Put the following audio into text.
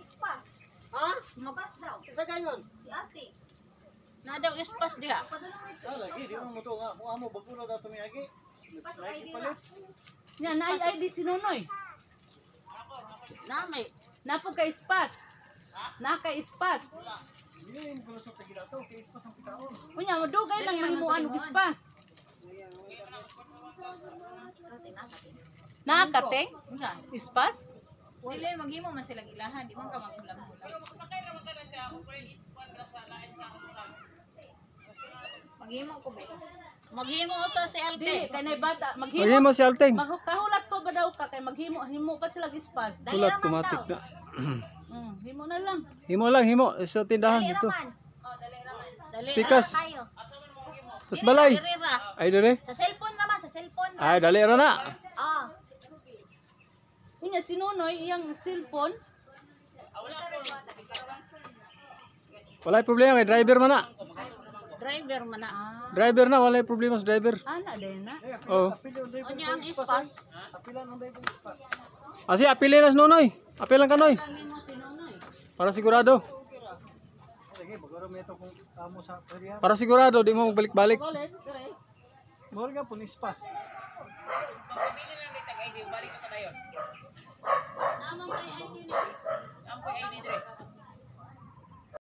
ispas. Ha? Ispas daw. Isa ganyon. Si ate. Na daw ispas diha. Mo. Ah, lagi, di mo mo to nga. Kung amo, bagpura daw tumiyagi. Ispas o ID palit. na. Yan, na ID si Nunoy. Na may Napo kay Spas. Na kay Spas. Hindi mo kulusot na gila to. Kaya ispas ang pitaon. Unya, madugay lang mahimuan og Spas. Nakateng? unsa? Dili maghimo man sila ilahan, di man ka maghulam-hulam. Maghimo ko ba? Maghimo sa si Dili, Alte. kay nay bata. Maghimo. mo si Alteng. Magkahulat ko ba daw ka kay maghimo himo pa sila Spas. Dali raman automatic daw. na. Mm, himo na lang. Himo lang, himo. Sa tindahan Dali dito. raman. Dali Speakers. Tayo. Tapos balay. Ra. Ay, dire. Sa cellphone naman, sa cellphone. Ay, dali ra na. Oh. Unya si Nunoy iyang cellphone. Walay problema kay driver man na. Driver man na. Driver na, walay problema sa driver. Ana din na. Oh. Unya ang ispas. Apilan ang dahil ispas. Asi apilin na nonoy. Apilan ka noy. Maghimo si Nonoy. Para sigurado. Bagaro mo ito kung amo sa pwede. Para sigurado di mo magbalik-balik. Wallet, Namang kay ID ni.